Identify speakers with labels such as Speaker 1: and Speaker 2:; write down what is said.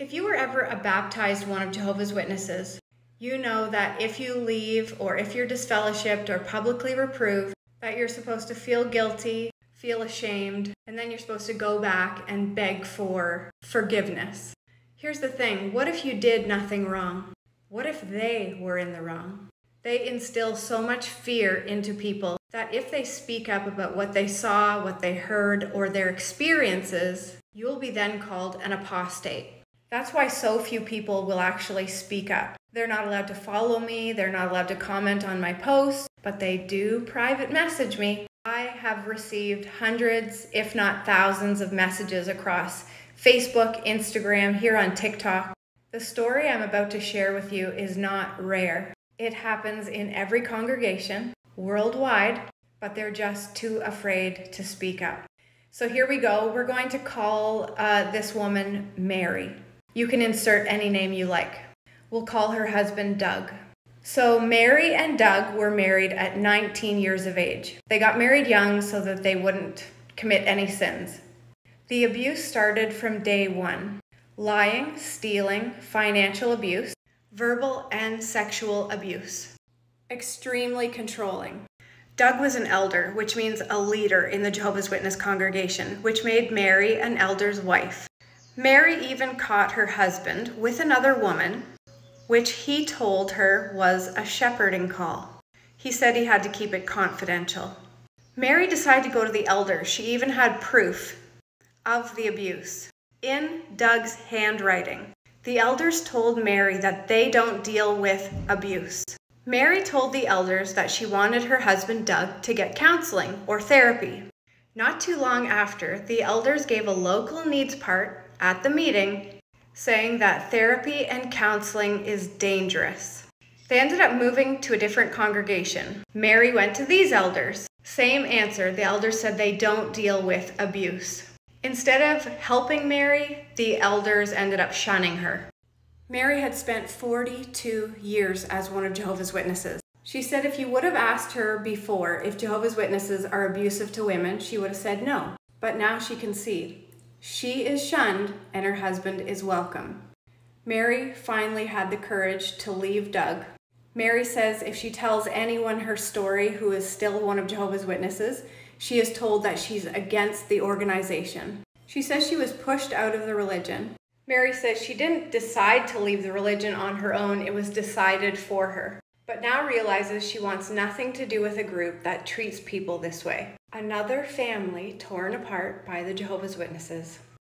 Speaker 1: If you were ever a baptized one of Jehovah's Witnesses, you know that if you leave or if you're disfellowshipped or publicly reproved, that you're supposed to feel guilty, feel ashamed, and then you're supposed to go back and beg for forgiveness. Here's the thing what if you did nothing wrong? What if they were in the wrong? They instill so much fear into people that if they speak up about what they saw, what they heard, or their experiences, you'll be then called an apostate. That's why so few people will actually speak up. They're not allowed to follow me, they're not allowed to comment on my posts, but they do private message me. I have received hundreds, if not thousands, of messages across Facebook, Instagram, here on TikTok. The story I'm about to share with you is not rare. It happens in every congregation worldwide, but they're just too afraid to speak up. So here we go. We're going to call uh, this woman Mary. You can insert any name you like. We'll call her husband Doug. So, Mary and Doug were married at 19 years of age. They got married young so that they wouldn't commit any sins. The abuse started from day one lying, stealing, financial abuse, verbal and sexual abuse. Extremely controlling. Doug was an elder, which means a leader in the Jehovah's Witness congregation, which made Mary an elder's wife. Mary even caught her husband with another woman, which he told her was a shepherding call. He said he had to keep it confidential. Mary decided to go to the elders. She even had proof of the abuse in Doug's handwriting. The elders told Mary that they don't deal with abuse. Mary told the elders that she wanted her husband Doug to get counseling or therapy. Not too long after, the elders gave a local needs part at the meeting saying that therapy and counseling is dangerous. They ended up moving to a different congregation. Mary went to these elders. Same answer, the elders said they don't deal with abuse. Instead of helping Mary, the elders ended up shunning her. Mary had spent 42 years as one of Jehovah's Witnesses. She said if you would have asked her before if Jehovah's Witnesses are abusive to women, she would have said no. But now she can see she is shunned and her husband is welcome. Mary finally had the courage to leave Doug. Mary says if she tells anyone her story who is still one of Jehovah's Witnesses, she is told that she's against the organization. She says she was pushed out of the religion. Mary says she didn't decide to leave the religion on her own, it was decided for her. But now realizes she wants nothing to do with a group that treats people this way. Another family torn apart by the Jehovah's Witnesses.